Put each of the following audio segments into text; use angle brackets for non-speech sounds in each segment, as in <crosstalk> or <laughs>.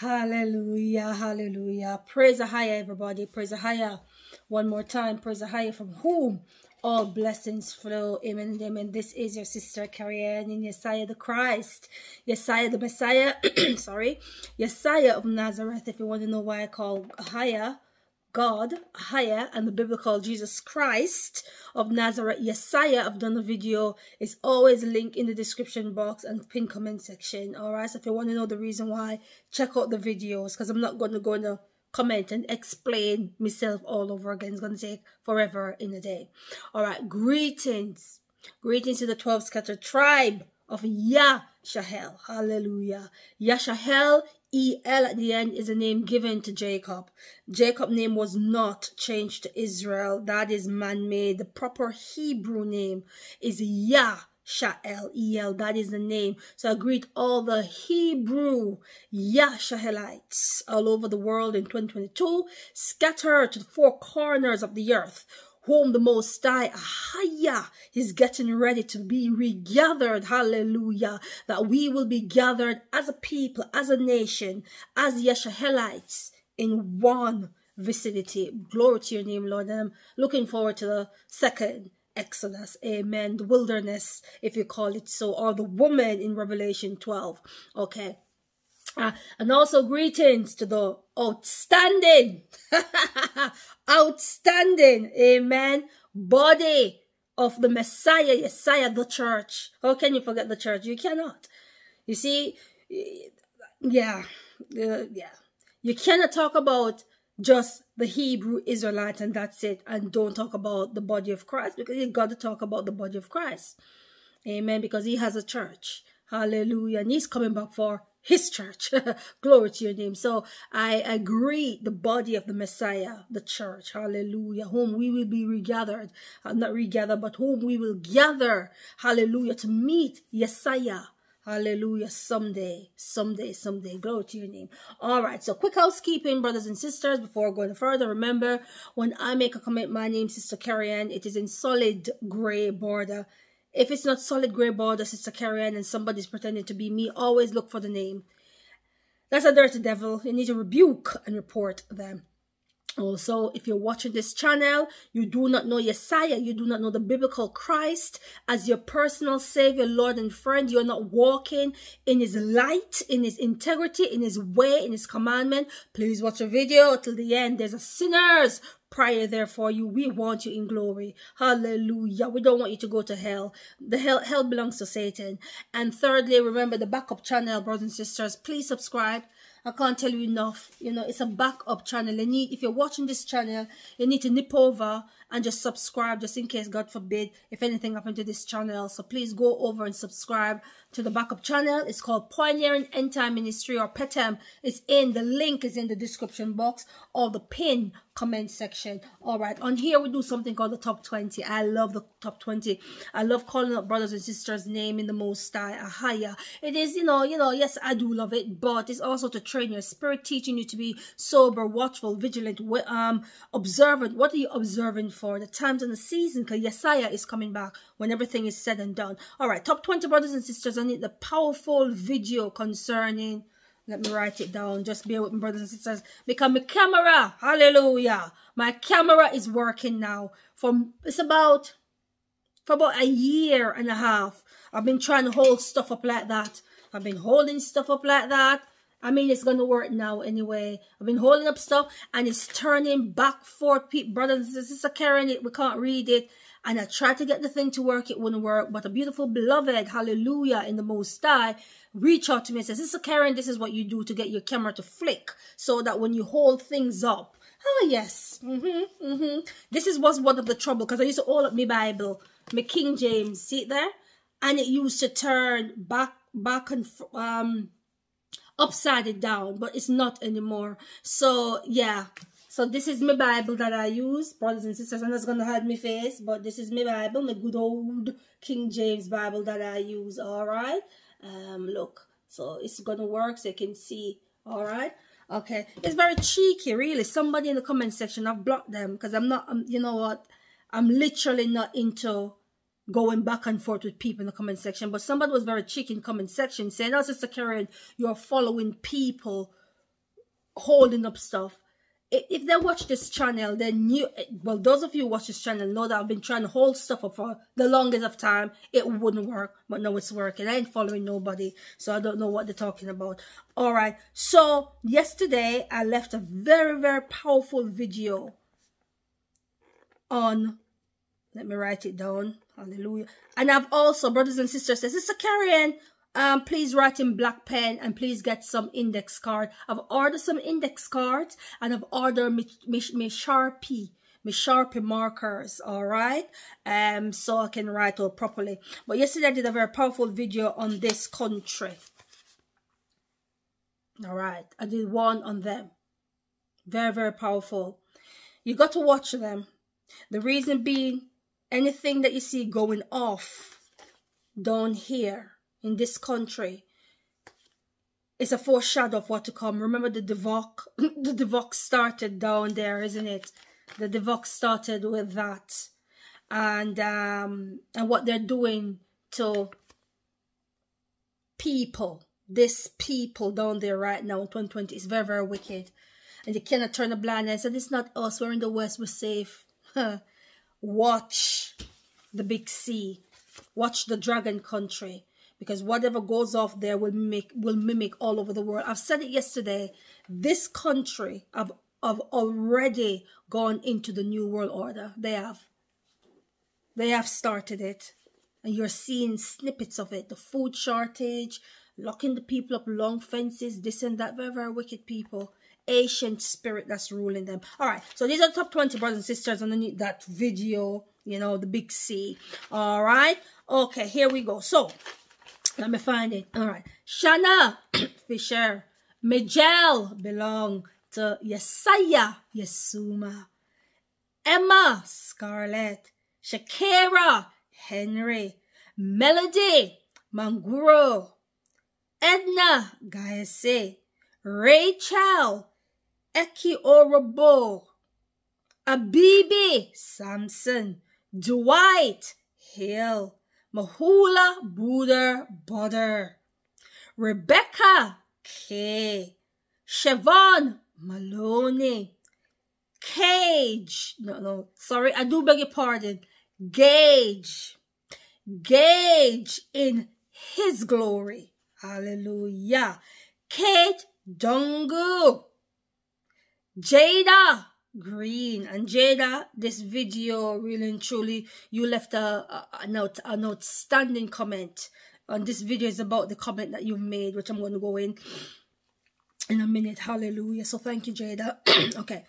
Hallelujah, hallelujah. Praise the higher, everybody. Praise the higher. One more time. Praise the higher from whom all blessings flow. Amen amen. This is your sister Kerry-Ann in Yeshayah the Christ. Yeshayah the Messiah. <clears throat> Sorry. Yeshayah of Nazareth. If you want to know why I call higher God, Ahayah, and the biblical Jesus Christ of Nazareth, Yeshayah, I've done a video. It's always linked in the description box and pin comment section. Alright, so if you want to know the reason why, check out the videos because I'm not going to go in the comment and explain myself all over again. It's going to take forever in a day. Alright, greetings. Greetings to the 12 scattered tribe of Yashahel. Hallelujah. Yashahel El at the end is a name given to Jacob. Jacob's name was not changed to Israel. That is man-made. The proper Hebrew name is Yah. Sha'el, El, that is the name. So I greet all the Hebrew Yashahelites all over the world in 2022, scattered to the four corners of the earth, whom the Most High, Ahayah, is getting ready to be regathered. Hallelujah. That we will be gathered as a people, as a nation, as Yeshahelites in one vicinity. Glory to your name, Lord. And I'm looking forward to the second Exodus, amen, the wilderness, if you call it so, or the woman in Revelation 12, okay. Uh, and also greetings to the outstanding, <laughs> outstanding, amen, body of the Messiah, Messiah, the church. How can you forget the church? You cannot. You see, yeah, uh, yeah. You cannot talk about just the Hebrew Israelites and that's it. And don't talk about the body of Christ because you got to talk about the body of Christ. Amen. Because he has a church. Hallelujah. And he's coming back for his church. <laughs> Glory to your name. So I agree the body of the Messiah, the church. Hallelujah. Whom we will be regathered. Uh, not regathered, but whom we will gather. Hallelujah. To meet Yeshayah. Hallelujah. Someday, someday, someday. Glory to your name. All right. So quick housekeeping, brothers and sisters, before going further. Remember, when I make a comment, my name, is Sister Kerry-Ann, it is in solid gray border. If it's not solid gray border, Sister a Ann, and somebody's pretending to be me, always look for the name. That's a dirty devil. You need to rebuke and report them. Also, if you're watching this channel, you do not know Yeshayah, you do not know the biblical Christ as your personal Savior, Lord and friend, you're not walking in His light, in His integrity, in His way, in His commandment, please watch the video till the end. There's a sinner's prayer there for you. We want you in glory. Hallelujah. We don't want you to go to hell. The hell, hell belongs to Satan. And thirdly, remember the backup channel, brothers and sisters. Please subscribe I can't tell you enough. You know, it's a backup channel. You need, if you're watching this channel, you need to nip over and just subscribe just in case, God forbid, if anything happened to this channel. So please go over and subscribe to the backup channel. It's called Pioneering End Time Ministry or PETEM. It's in, the link is in the description box or the pin comment section. All right, on here we do something called the top 20. I love the top 20. I love calling up brothers and sisters' name in the most high, higher. It is, you know, you know, yes, I do love it, but it's also to train your spirit, teaching you to be sober, watchful, vigilant, um, observant. What are you observing for? The times and the season, because Yeshayah is coming back when everything is said and done. All right, top 20 brothers and sisters, I need the powerful video concerning let me write it down. Just bear with me, brothers and sisters. Because my camera, hallelujah, my camera is working now. From It's about, for about a year and a half. I've been trying to hold stuff up like that. I've been holding stuff up like that. I mean, it's going to work now anyway. I've been holding up stuff and it's turning back, forth. Brothers and sisters carrying it. We can't read it. And I tried to get the thing to work. It wouldn't work. But a beautiful beloved, hallelujah, in the Most High, reach out to me and says, Sister Karen, this is what you do to get your camera to flick so that when you hold things up, oh, yes, mm-hmm, mm-hmm. This is what's one of the trouble because I used to hold up my Bible, my King James, see it there? And it used to turn back, back and, um, upside down, but it's not anymore. So, yeah, so this is my Bible that I use, brothers and sisters. I'm going to hide my face, but this is my Bible, my good old King James Bible that I use, all right? Um, look, so it's to work so you can see, all right? Okay, it's very cheeky, really. Somebody in the comment section, I've blocked them because I'm not, um, you know what? I'm literally not into going back and forth with people in the comment section. But somebody was very cheeky in comment section saying, oh, Sister Karen, you're following people holding up stuff if they watch this channel, then you, well, those of you watch this channel know that I've been trying to hold stuff up for the longest of time. It wouldn't work, but now it's working. I ain't following nobody, so I don't know what they're talking about. All right. So yesterday I left a very, very powerful video on, let me write it down. Hallelujah. And I've also, brothers and sisters, says, Sister Kerry um, please write in black pen and please get some index card. I've ordered some index cards and I've ordered my, my, my Sharpie my Sharpie markers, all right? Um, so I can write all properly. But yesterday I did a very powerful video on this country. All right, I did one on them. Very, very powerful. You got to watch them. The reason being, anything that you see going off down here in this country is a foreshadow of what to come. Remember the Devok, <laughs> the Devok started down there, isn't it? The Devok started with that. And, um, and what they're doing to people, this people down there right now in 2020 is very, very wicked. And you cannot turn a blind eye. So it's not us. We're in the West. We're safe. <laughs> Watch the big sea. Watch the dragon country because whatever goes off there will mimic will mimic all over the world. I've said it yesterday. This country have, have already gone into the new world order. They have. They have started it. And you're seeing snippets of it. The food shortage, locking the people up, long fences, this and that. Very, very wicked people. Ancient spirit that's ruling them. All right. So these are the top 20 brothers and sisters underneath that video. You know, the big C. All right. Okay, here we go. So, let me find it. All right. Shana <coughs> Fisher. Miguel belong to Yesaya Yesuma. Emma Scarlett. Shakira Henry. Melody Manguro. Edna Gaese. Rachel Eki Orobo. Abibi Samson. Dwight Hill. Mahula Buddha Butter, Rebecca K, Siobhan Maloney, Cage, no, no, sorry, I do beg your pardon, Gage, Gage in his glory, hallelujah, Kate Dungu, Jada green and jada this video really and truly you left a, a, an, out, an outstanding comment and this video is about the comment that you've made which i'm going to go in in a minute hallelujah so thank you jada <clears throat> okay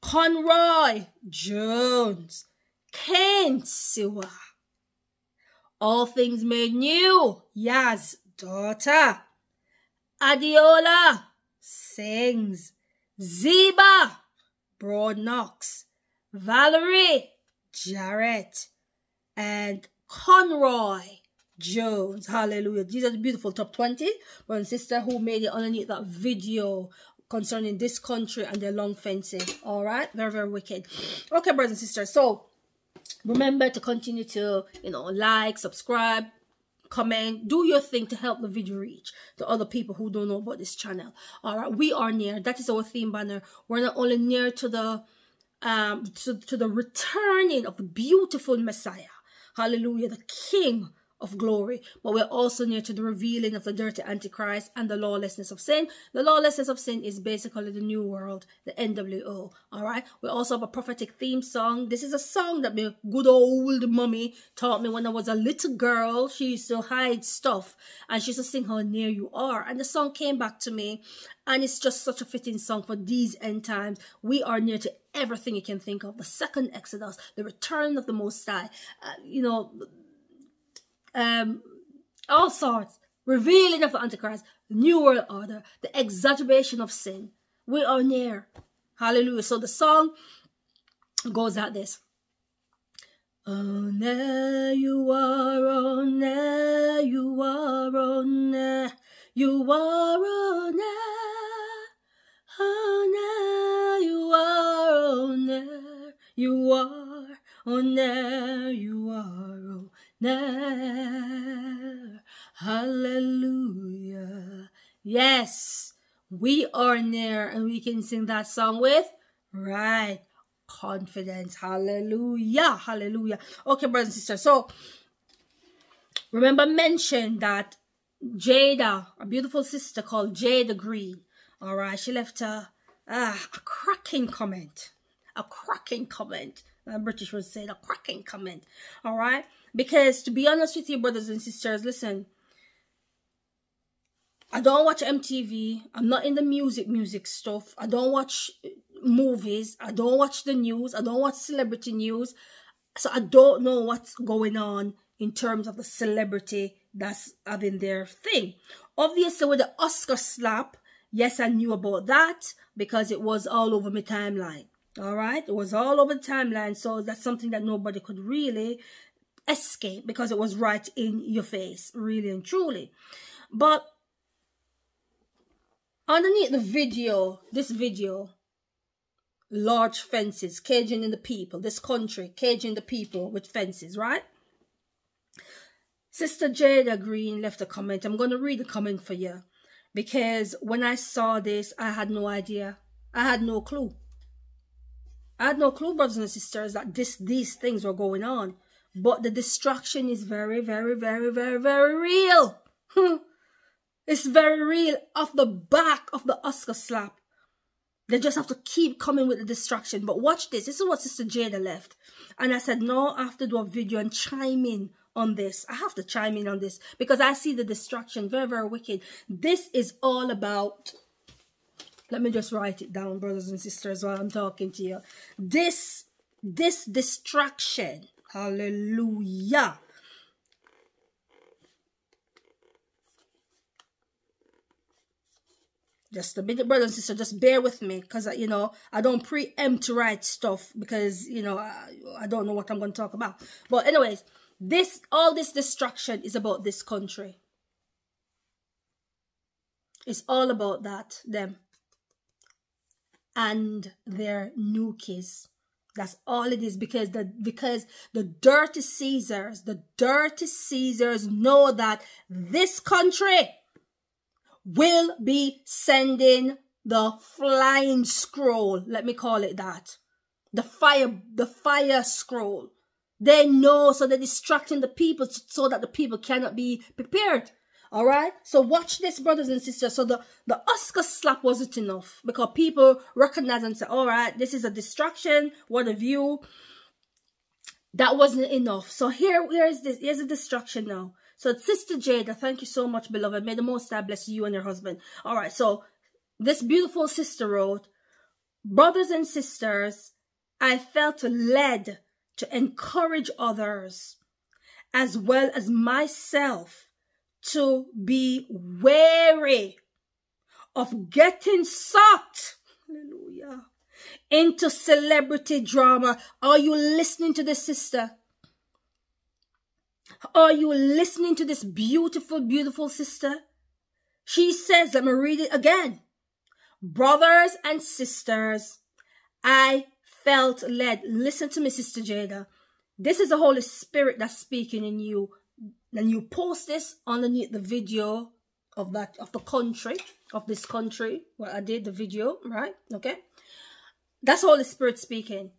conroy jones Ken Siwa. All things made new. Yaz, daughter. Adiola sings. Ziba Broad Knox, Valerie Jarrett, and Conroy Jones. Hallelujah. These are the beautiful top 20. One sister who made it underneath that video concerning this country and their long fencing. All right. Very, very wicked. Okay, brothers and sisters. So remember to continue to, you know, like, subscribe, comment, do your thing to help the video reach to other people who don't know about this channel. All right, we are near. That is our theme banner. We're not only near to the um to, to the returning of the beautiful Messiah. Hallelujah, the King of glory, but we're also near to the revealing of the dirty antichrist and the lawlessness of sin. The lawlessness of sin is basically the new world, the NWO. All right. We also have a prophetic theme song. This is a song that my good old mummy taught me when I was a little girl. She used to hide stuff and she used to sing how near you are. And the song came back to me and it's just such a fitting song for these end times. We are near to everything you can think of. The second Exodus, the return of the Most High, uh, you know, um, all sorts, revealing of the Antichrist, New World Order, the exacerbation of sin. We are near. Hallelujah. So the song goes like this. Oh, there you are, oh, there you are, oh, there you are, oh, there, oh, there you are, oh, there you are, oh, there you are, oh, there. Hallelujah. Yes, We are near and we can sing that song with right confidence. Hallelujah. Hallelujah. Okay, brothers and sisters. So remember mention that Jada, a beautiful sister called Jada Green. All right, she left a, uh, a cracking comment. A cracking comment. The British would say a cracking comment. All right, because to be honest with you, brothers and sisters, listen. I don't watch MTV. I'm not in the music, music stuff. I don't watch uh, movies. I don't watch the news. I don't watch celebrity news. So I don't know what's going on in terms of the celebrity that's having their thing. Obviously, with the Oscar slap, yes, I knew about that because it was all over my timeline. All right, it was all over the timeline. So that's something that nobody could really escape because it was right in your face, really and truly. But underneath the video, this video, large fences, caging in the people, this country, caging the people with fences, right? Sister Jada Green left a comment. I'm going to read the comment for you because when I saw this, I had no idea. I had no clue. I had no clue, brothers and sisters, that this these things were going on. But the destruction is very, very, very, very, very real. Hmm. it's very real off the back of the Oscar slap. They just have to keep coming with the distraction. But watch this. This is what Sister Jada left. And I said, no, I have to do a video and chime in on this. I have to chime in on this because I see the distraction. Very, very wicked. This is all about... Let me just write it down, brothers and sisters, while I'm talking to you. This, this distraction, hallelujah, just a minute brother and sister just bear with me because you know i don't preempt write stuff because you know I, I don't know what i'm going to talk about. But anyways this all this destruction is about this country. It's all about that them and their nookies that's all it is because the because the dirty caesars the dirty caesars know that this country will be sending the flying scroll. Let me call it that. The fire, the fire scroll. They know, so they're distracting the people so that the people cannot be prepared. All right. So watch this, brothers and sisters. So the, the Oscar slap wasn't enough because people recognize and say, all right, this is a distraction. What a view. That wasn't enough. So here, here's this, here's a distraction now. So Sister Jada, thank you so much, beloved. May the Most High bless you and your husband. All right, so this beautiful sister wrote, Brothers and sisters, I felt led to encourage others as well as myself to be wary of getting sucked hallelujah, into celebrity drama. Are you listening to this, sister? Are you listening to this beautiful, beautiful sister? She says, let me read it again. Brothers and sisters, I felt led. Listen to me, Sister Jada. This is the Holy Spirit that's speaking in you. And you post this underneath the video of that of the country, of this country, where I did the video, right? Okay. That's Holy Spirit speaking.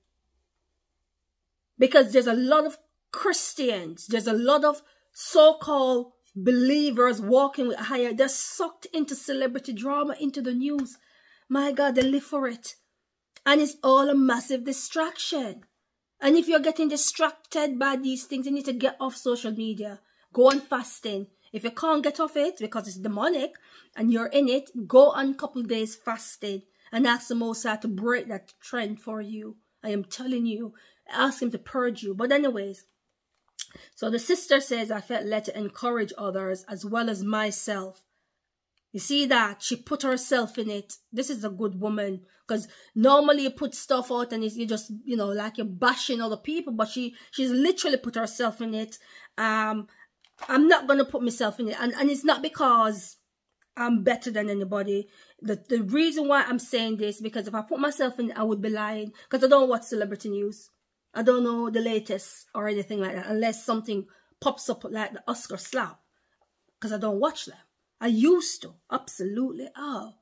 Because there's a lot of Christians, there's a lot of so-called believers walking with higher. They're sucked into celebrity drama, into the news. My God, they live for it. And it's all a massive distraction. And if you're getting distracted by these things, you need to get off social media. Go on fasting. If you can't get off it because it's demonic and you're in it, go on a couple days fasting and ask the Most to break that trend for you. I am telling you, ask him to purge you. But anyways, so the sister says, I felt led to encourage others as well as myself. You see that? She put herself in it. This is a good woman. Because normally you put stuff out and you just, you know, like you're bashing other people. But she she's literally put herself in it. Um, I'm not going to put myself in it. And, and it's not because I'm better than anybody. The, the reason why I'm saying this, because if I put myself in it, I would be lying. Because I don't watch celebrity news. I don't know the latest or anything like that unless something pops up like the Oscar slap because I don't watch them. I used to, absolutely. Oh,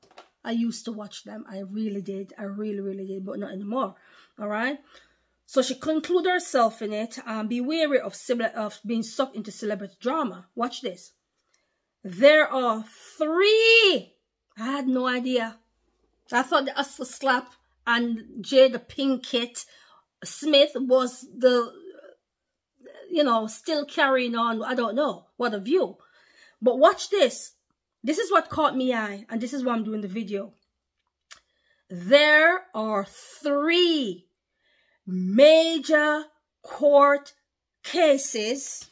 I used to watch them. I really did. I really, really did, but not anymore. All right. So she concluded herself in it. Um, be wary of, of being sucked into celebrity drama. Watch this. There are three. I had no idea. I thought the Hustle Slap and Jada Pinkett Smith was the, you know, still carrying on. I don't know what a view. But watch this. This is what caught me eye, and this is why I'm doing the video. There are three major court cases.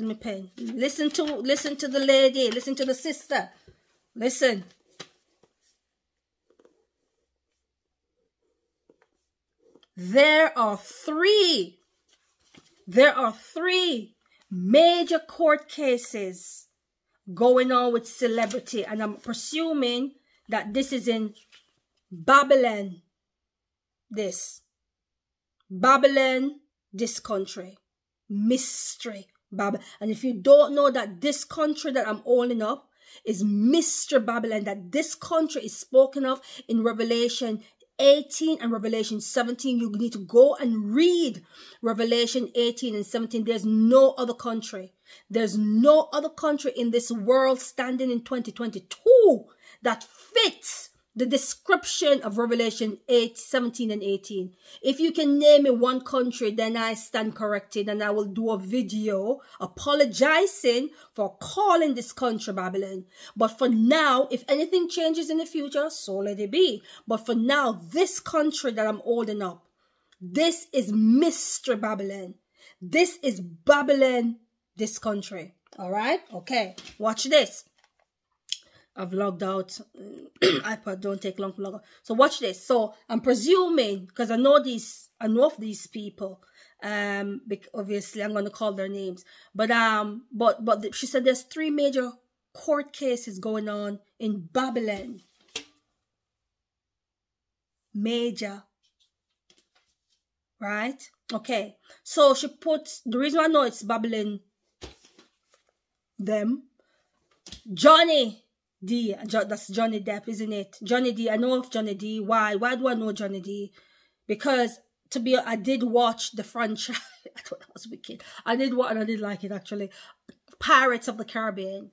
My pen? Listen to listen to the lady. Listen to the sister. Listen. There are three. There are three major court cases going on with celebrity. And I'm presuming that this is in Babylon. This. Babylon, this country. Mystery. Babylon. And if you don't know that this country that I'm holding up is Mr. Babylon, that this country is spoken of in Revelation 18 and Revelation 17. You need to go and read Revelation 18 and 17. There's no other country. There's no other country in this world standing in 2022 that fits the description of Revelation 8, 17 and 18. If you can name me one country, then I stand corrected and I will do a video apologizing for calling this country Babylon. But for now, if anything changes in the future, so let it be. But for now, this country that I'm holding up, this is Mr. Babylon. This is Babylon, this country. All right? Okay. Watch this. I've logged out. <clears throat> iPad don't take long to log out. So watch this. So I'm presuming, because I know these, I know of these people. Um, obviously I'm going to call their names. But um, but but the, she said there's three major court cases going on in Babylon. Major. Right? Okay. So she puts the reason I know it's Babylon. Them. Johnny D. That's Johnny Depp, isn't it? Johnny D. I know of Johnny D. Why? Why do I know Johnny D? Because to be, I did watch the franchise. <laughs> I thought that was wicked. I did what, and I did like it actually. Pirates of the Caribbean.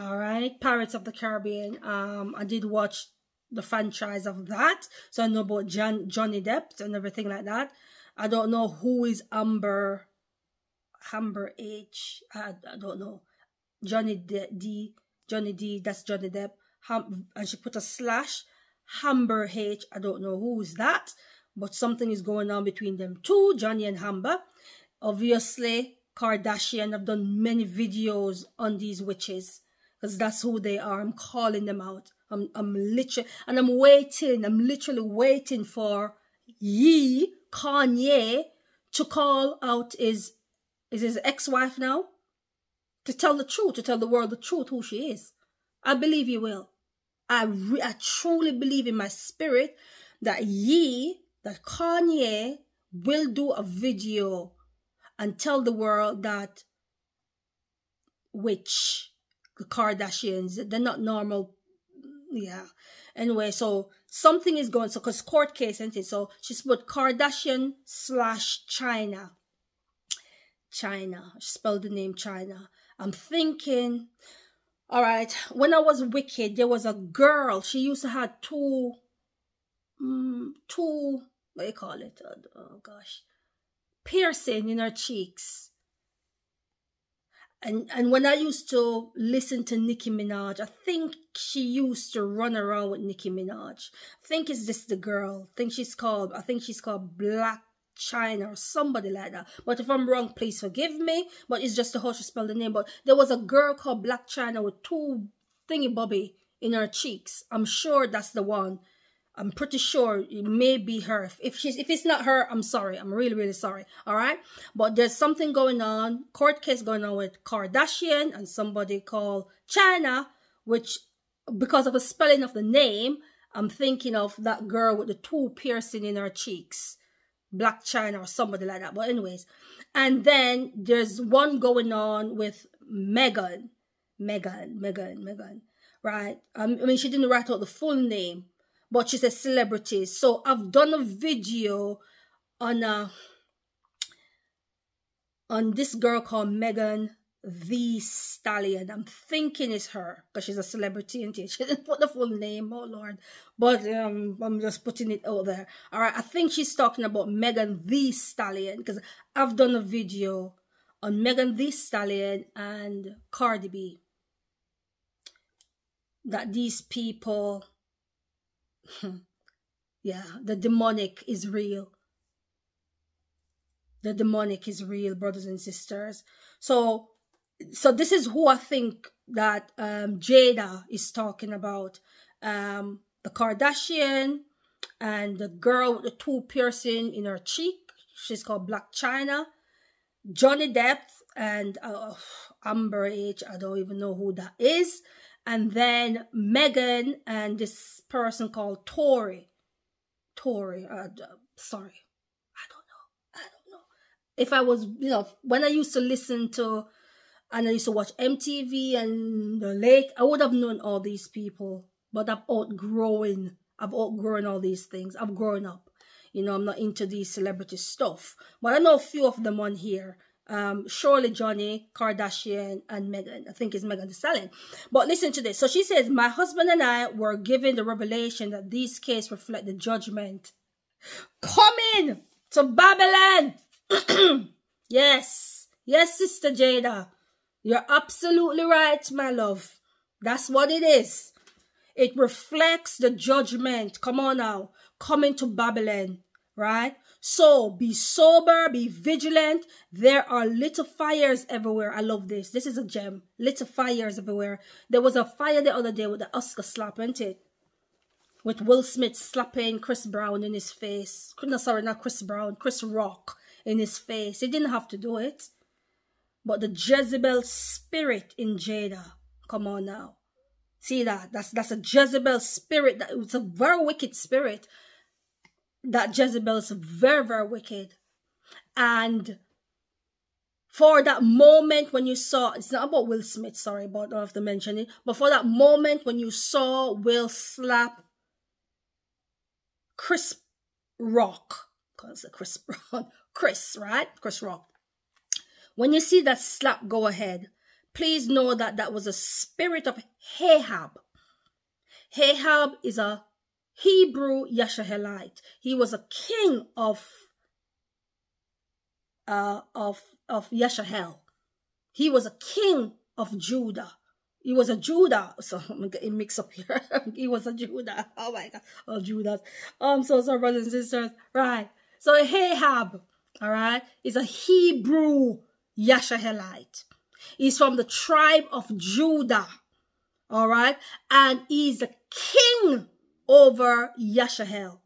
All right, Pirates of the Caribbean. Um, I did watch the franchise of that, so I know about John Johnny Depp and everything like that. I don't know who is Amber, Amber H. I, I don't know. Johnny D, D Johnny D, that's Johnny Depp. And she put a slash. Amber H, I don't know who's that, but something is going on between them two, Johnny and Amber. Obviously, Kardashian have done many videos on these witches because that's who they are. I'm calling them out. I'm, I'm literally, and I'm waiting, I'm literally waiting for Ye, Kanye, to call out his, is his ex-wife now? To tell the truth, to tell the world the truth who she is. I believe you will. I, I truly believe in my spirit that ye, that Kanye will do a video and tell the world that which the Kardashians, they're not normal. Yeah. Anyway, so something is going, so because court case, isn't it? So she's put Kardashian slash China. China. She spelled the name China. I'm thinking, all right, when I was wicked, there was a girl. She used to have two, um, two, what do you call it? Oh, oh gosh, piercing in her cheeks. And and when I used to listen to Nicki Minaj, I think she used to run around with Nicki Minaj. I think it's just the girl. I think she's called. I think she's called Blac Chyna or somebody like that. But if I'm wrong, please forgive me. But it's just the how she spelled the name. But there was a girl called Blac Chyna with two thingy bobby in her cheeks. I'm sure that's the one. I'm pretty sure it may be her. If she's if it's not her, I'm sorry. I'm really, really sorry. All right. But there's something going on, court case going on with Kardashian and somebody called China, which because of the spelling of the name, I'm thinking of that girl with the two piercing in her cheeks. Blac Chyna or somebody like that. But anyways, and then there's one going on with Megan, Megan, Megan, Megan, right? Um, I mean, she didn't write out the full name, but she said celebrities. So I've done a video on a uh, on this girl called Megan the Stallion. I'm thinking it's her because she's a celebrity and <laughs> she didn't put the full name. Oh Lord, but um, I'm just putting it out there. All right, I think she's talking about Megan Thee Stallion because I've done a video on Megan Thee Stallion and Cardi B. That these people, <laughs> yeah, the demonic is real. The demonic is real, brothers and sisters. So so this is who I think that um, Jada is talking about. Um, the Kardashian and the girl with the two piercing in her cheek. She's called Blac Chyna. Johnny Depp and uh, Amber H. I don't even know who that is. And then Megan and this person called Tory. Tory. Uh, sorry. I don't know. I don't know. If I was, you know, when I used to listen to and I used to watch MTV and the late. I would have known all these people, but I've outgrown. I've outgrown all these things. I've grown up. You know, I'm not into these celebrity stuff. But I know a few of them on here. Um, Shirley Johnny, Kardashian, and Megan. I think it's Megan Thee Stallion. But listen to this. So she says, My husband and I were given the revelation that these cases reflect the judgment coming to Babylon. <clears throat> yes. Yes, Sister Jada. You're absolutely right, my love. That's what it is. It reflects the judgment. Come on now. Coming to Babylon, right? So be sober, be vigilant. There are little fires everywhere. I love this. This is a gem. Little fires everywhere. There was a fire the other day with the Oscar slap, wasn't it? With Will Smith slapping Chris Brown in his face. No, sorry, not Chris Brown. Chris Rock in his face. He didn't have to do it. But the Jezebel spirit in Jada, come on now. See that? That's that's a Jezebel spirit. That it's a very wicked spirit. That Jezebel is very, very wicked. And for that moment when you saw, it's not about Will Smith, sorry, but I don't have to mention it. But for that moment when you saw Will slap Chris Rock, because Chris <laughs> Brown, Chris, right? Chris Rock. When you see that slap go ahead, please know that that was a spirit of Ahab. Ahab is a Hebrew Yashahelite. He was a king of uh, of of Yashahel. He was a king of Judah. He was a Judah. So <laughs> I'm getting mixed up here. <laughs> he was a Judah. <laughs> Oh my God. Oh, Judas. I'm so sorry, brothers and sisters. Right. So Ahab, all right, is a Hebrew Yashahelite. He's from the tribe of Judah. All right. And he's the king over Yashahel.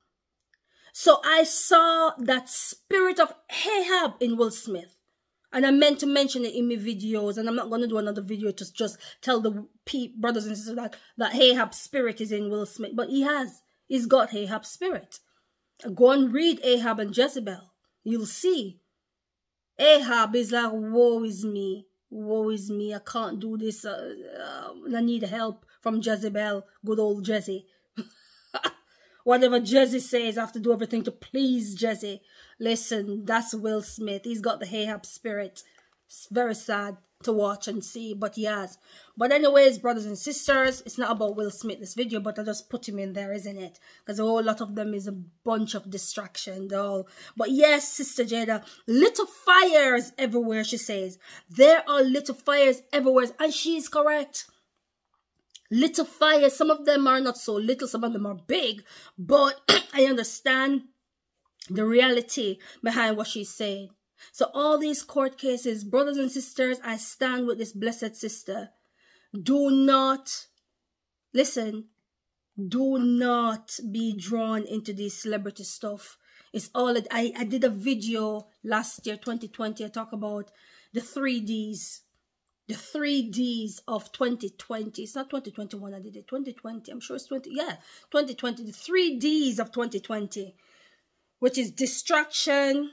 So I saw that spirit of Ahab in Will Smith. And I meant to mention it in my videos, and I'm not going to do another video to just tell the brothers and sisters that, that Ahab spirit is in Will Smith. But he has. He's got Ahab spirit. Go and read Ahab and Jezebel. You'll see Ahab is like, woe is me. Woe is me. I can't do this. Uh, uh, I need help from Jezebel, good old Jesse. <laughs> Whatever Jesse says, I have to do everything to please Jesse. Listen, that's Will Smith. He's got the Ahab spirit. It's very sad to watch and see, but yes. But anyways, brothers and sisters, it's not about Will Smith this video, but I just put him in there, isn't it? Because a whole lot of them is a bunch of distraction, though. But yes, Sister Jada, little fires everywhere, she says. There are little fires everywhere, and she's correct. Little fires, some of them are not so little, some of them are big, but <clears throat> I understand the reality behind what she's saying. So all these court cases, brothers and sisters, I stand with this blessed sister. Do not, listen, do not be drawn into this celebrity stuff. It's all, I, I did a video last year, 2020, I talk about the three Ds. The three Ds of 2020. It's not 2021 I did it. 2020. I'm sure it's 20. Yeah, 2020. The three Ds of 2020. Which is distraction,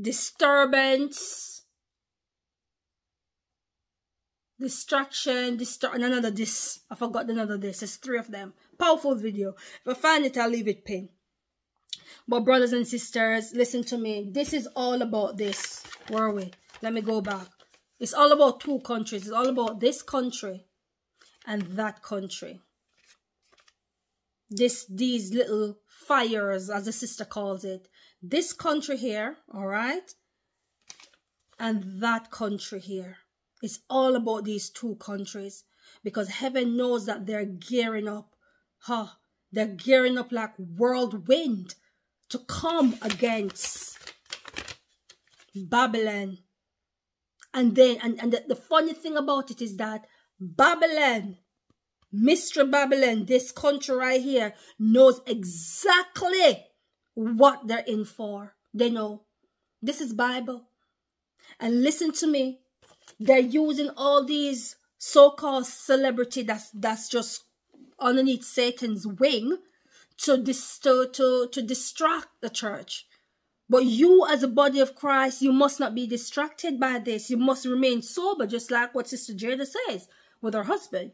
disturbance, distraction, distort, and another this. I forgot another this. There's three of them. Powerful video. If I find it, I'll leave it pinned. But brothers and sisters, listen to me. This is all about this. Where are we? Let me go back. It's all about two countries. It's all about this country and that country. This these little fires, as the sister calls it. This country here, all right? And that country here. It's all about these two countries because heaven knows that they're gearing up. Huh? They're gearing up like whirlwind to come against Babylon. And then, and, and the, the funny thing about it is that Babylon, Mr. Babylon, this country right here, knows exactly what they're in for. They know. This is Bible. And listen to me. They're using all these so-called celebrity that's that's just underneath Satan's wing to, dis to, to, to distract the church. But you as a body of Christ, you must not be distracted by this. You must remain sober, just like what Sister Jada says with her husband.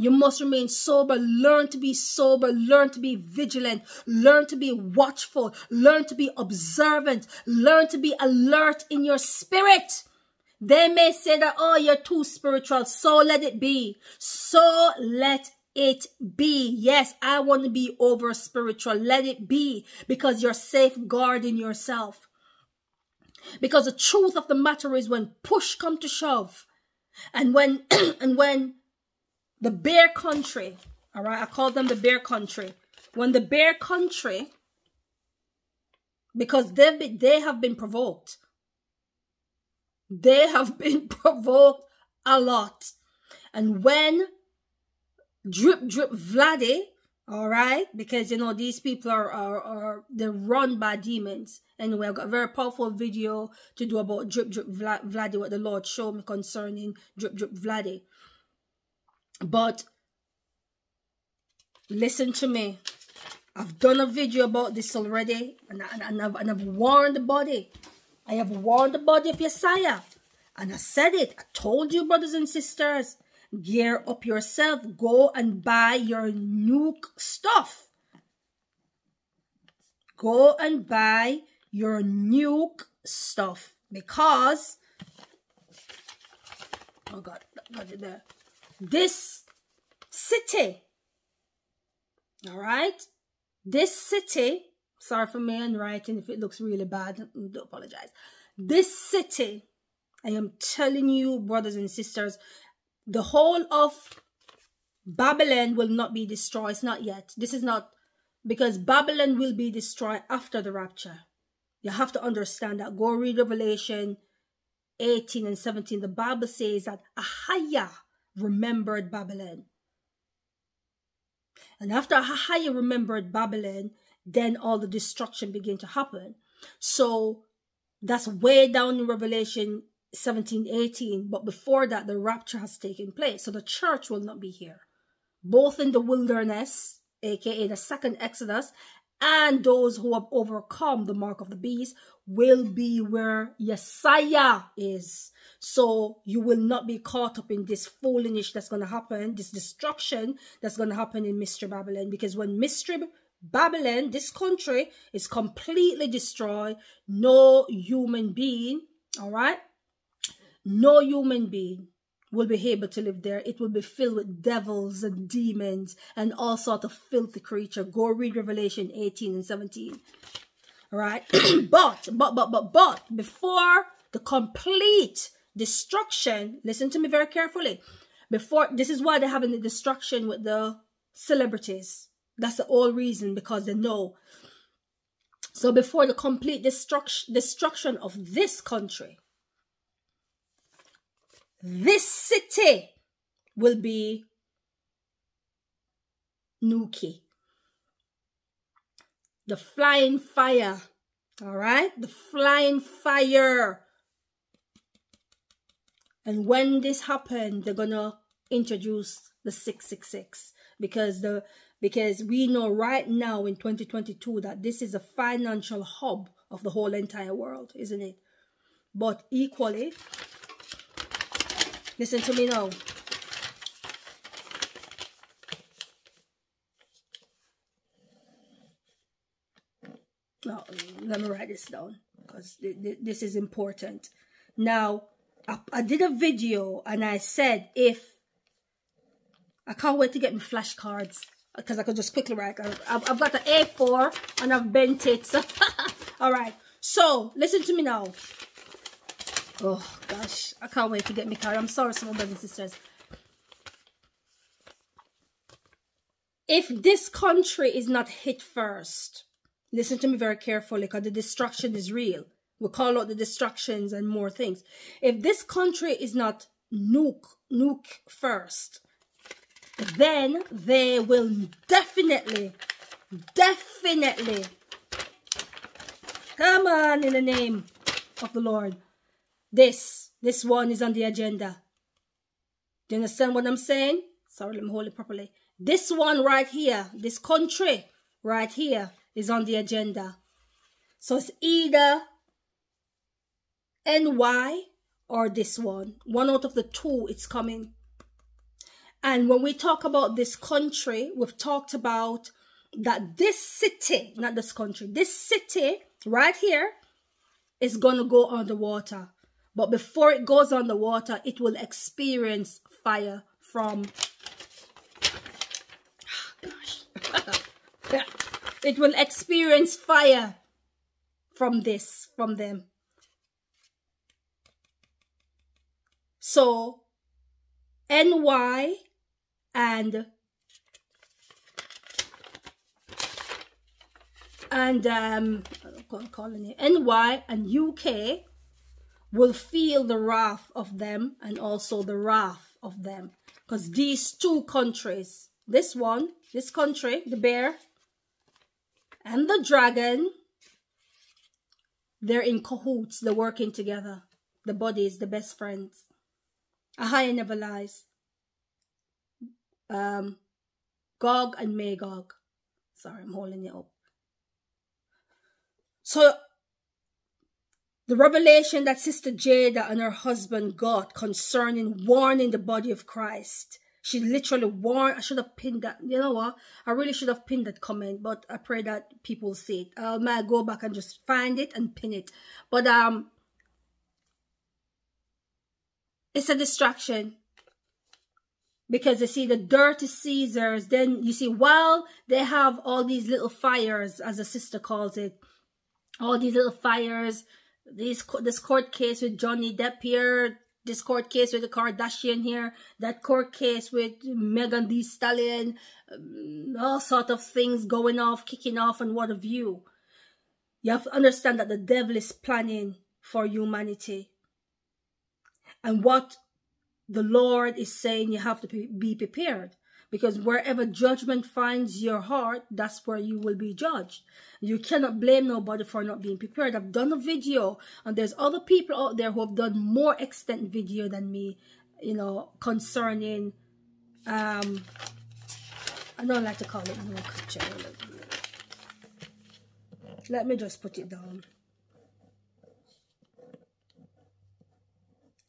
You must remain sober, learn to be sober, learn to be vigilant, learn to be watchful, learn to be observant, learn to be alert in your spirit. They may say that, oh, you're too spiritual. So let it be. So let it be. Yes, I want to be over spiritual. Let it be because you're safeguarding yourself. Because the truth of the matter is when push come to shove and when <clears throat> and when the bear country, all right, I call them the bear country. When the bear country because they've been, they have been provoked. They have been <laughs> provoked a lot. And when drip drip Vladdy, all right, because you know these people are are, are they're run by demons. Anyway, I've got a very powerful video to do about drip drip Vladdy, what the Lord showed me concerning drip drip Vladdy. But listen to me. I've done a video about this already, and, and, and, I've, and I've warned the body. I have warned the body of Yeshayah. And I said it. I told you, brothers and sisters gear up yourself. Go and buy your nuke stuff. Go and buy your nuke stuff because oh god, got it there. This city, all right, this city. Sorry for me and writing if it looks really bad. Do apologize. This city, I am telling you, brothers and sisters, the whole of Babylon will not be destroyed. It's not yet. This is not because Babylon will be destroyed after the rapture. You have to understand that. Go read Revelation 18 and 17. The Bible says that Ahayah remembered Babylon. And after Ahayah remembered Babylon, then all the destruction began to happen. So that's way down in Revelation 17, 18. But before that, the rapture has taken place. So the church will not be here. Both in the wilderness, aka the second Exodus, and those who have overcome the mark of the beast will be where Yeshayah is. So you will not be caught up in this foolishness that's going to happen, this destruction that's going to happen in Mystery Babylon. Because when Mystery Babylon, this country, is completely destroyed, no human being, all right, no human being will be able to live there. It will be filled with devils and demons and all sort of filthy creature. Go read Revelation 18 and 17. All right. <clears throat> but, but, but, but, but, before the complete destruction, listen to me very carefully. Before, this is why they're having the destruction with the celebrities. That's the whole reason because they know. So before the complete destruction, destruction of this country, this city will be Nuki. The flying fire. All right? The flying fire. And when this happened, they're going to introduce the 666 because the because we know right now in 2022 that this is a financial hub of the whole entire world, isn't it? But equally, Listen to me now. Now, let me write this down because th th this is important. Now, I, I did a video and I said if I can't wait to get my flashcards because I could just quickly write. I've, I've got the an A4 and I've bent it. <laughs> All right. So listen to me now. Oh gosh, I can't wait to get my card. I'm sorry, some brothers and sisters. If this country is not hit first, listen to me very carefully because the destruction is real. We'll call out the destructions and more things. If this country is not nuke, nuke first, then they will definitely, definitely, come on in the name of the Lord. This, this one is on the agenda. Do you understand what I'm saying? Sorry, let me hold it properly. This one right here, this country right here is on the agenda. So it's either NY or this one. One out of the two, it's coming. And when we talk about this country, we've talked about that this city, not this country, this city right here is going to go underwater. But before it goes underwater, it will experience fire from <sighs> <laughs> it will experience fire from this, from them. So, NY and and um, I'm calling it NY and UK will feel the wrath of them and also the wrath of them because these two countries, this one, this country, the bear and the dragon, they're in cahoots, they're working together. The body is the best friends. Ahayah never lies. Um, Gog and Magog. Sorry, I'm holding it up. So, the revelation that Sister Jada and her husband got concerning warning the body of Christ she literally warned. I should have pinned that. You know what? I really should have pinned that comment, but I pray that people see it. I might go back and just find it and pin it. But um, it's a distraction because you see the dirty Caesars. Then you see while they have all these little fires, as a sister calls it, all these little fires. This this court case with Johnny Depp here, this court case with the Kardashian here, that court case with Megan Thee Stallion, um, all sort of things going off, kicking off, and what have you. You have to understand that the devil is planning for humanity. And what the Lord is saying, you have to be prepared. Because wherever judgment finds your heart, that's where you will be judged. You cannot blame nobody for not being prepared. I've done a video and there's other people out there who have done more extent video than me, you know, concerning, um, I don't like to call it no culture. Let me just put it down.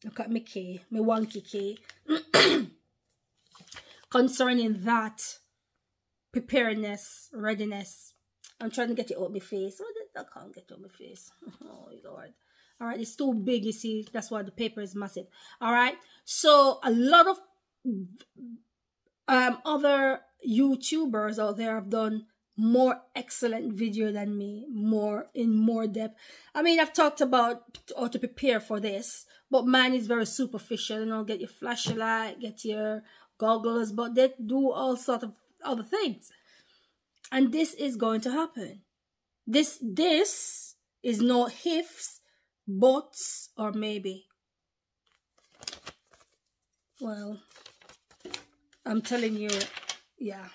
Look at me key, my wonky key. <clears throat> concerning that preparedness, readiness. I'm trying to get it out my face. Oh, I can't get it out my face. <laughs> Oh, Lord. All right, it's too big, you see. That's why the paper is massive. All right. So a lot of um, other YouTubers out there have done more excellent video than me, more in more depth. I mean, I've talked about how to prepare for this, but mine is very superficial. You know, get your flashlight, get your goggles, but they do all sort of other things. And this is going to happen. This this is not ifs, buts, or maybe. Well, I'm telling you, yeah.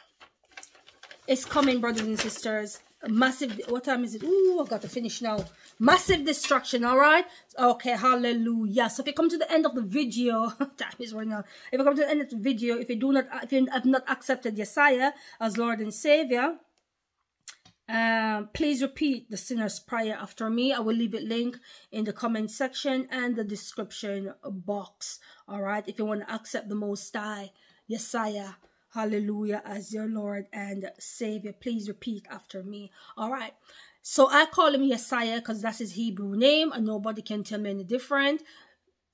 It's coming, brothers and sisters. A massive, what time is it? Ooh, I've got to finish now. Massive destruction, all right? Okay, hallelujah. So if you come to the end of the video, <laughs> time is running out. If you come to the end of the video, if you do not, if you have not accepted Yeshayah as Lord and Savior, um, please repeat the sinner's prayer after me. I will leave it link in the comment section and the description box. All right. If you want to accept the Most High, Yeshayah, hallelujah, as your Lord and Savior. Please repeat after me. All right. So I call him Yeshayah because that's his Hebrew name and nobody can tell me any different.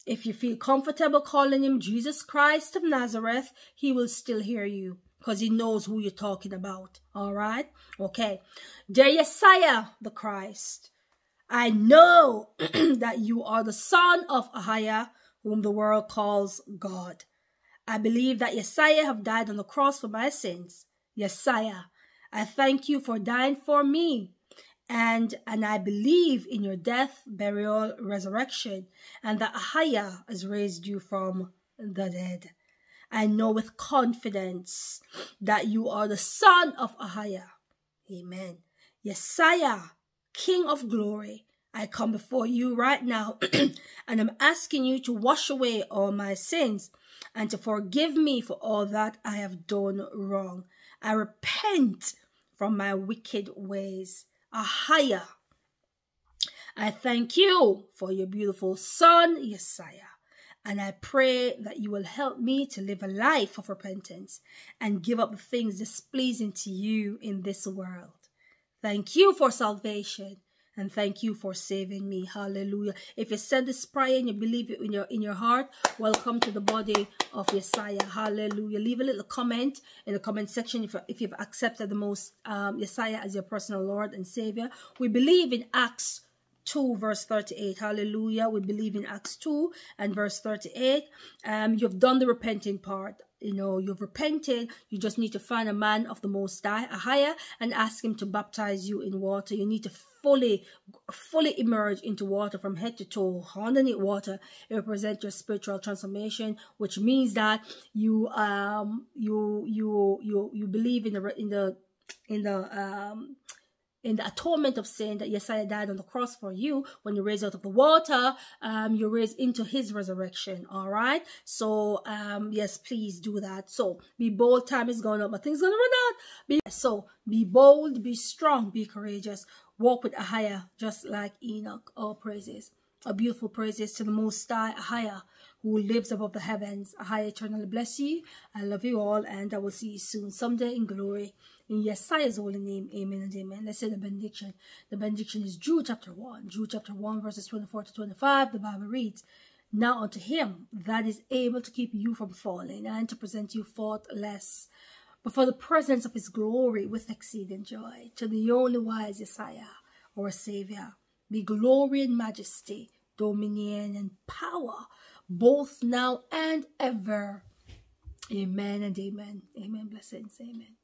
If you feel comfortable calling him Jesus Christ of Nazareth, he will still hear you because he knows who you're talking about. All right? Okay. Dear Yeshayah, the Christ, I know <clears throat> that you are the son of Ahayah, whom the world calls God. I believe that Yeshayah have died on the cross for my sins. Yeshayah, I thank you for dying for me. And, and I believe in your death, burial, resurrection, and that Ahayah has raised you from the dead. I know with confidence that you are the son of Ahayah. Amen. Yeshayah, King of glory, I come before you right now <clears throat> and I'm asking you to wash away all my sins and to forgive me for all that I have done wrong. I repent from my wicked ways. Ahayah. I thank you for your beautiful son, Yeshayah. And I pray that you will help me to live a life of repentance and give up the things displeasing to you in this world. Thank you for salvation and thank you for saving me. Hallelujah. If you said this prayer and you believe it in your in your heart, welcome to the body of messiah Hallelujah. Leave a little comment in the comment section if, if you've accepted the most um, Yeshayah as your personal Lord and Savior. We believe in Acts 2 verse 38 hallelujah we believe in acts 2 and verse 38 um you've done the repenting part you know you've repented you just need to find a man of the most high Ahayah and ask him to baptize you in water you need to fully fully emerge into water from head to toe. Underneath water it represents your spiritual transformation which means that you um you you you you believe in the in the in the um in the atonement of sin that Yeshayah died on the cross for you. When you raised out of the water um you raised into his resurrection. All right? So um yes please do that. So be bold. Time is going up but things gonna run out. Be so be bold be strong be courageous. Walk with Ahayah just like Enoch. All praises. A beautiful praises to the most high Ahayah who lives above the heavens. Ahayah eternally bless you I love you all and I will see you soon someday in glory in Yeshayah's holy name, amen and amen. Let's say the benediction. The benediction is Jude chapter 1. Jude chapter 1, verses 24 to 25. The Bible reads, Now unto him that is able to keep you from falling and to present you faultless before the presence of his glory with exceeding joy, to the only wise Yeshayah, our Savior, be glory and majesty, dominion and power, both now and ever. Amen and amen. Amen. Blessings. Amen.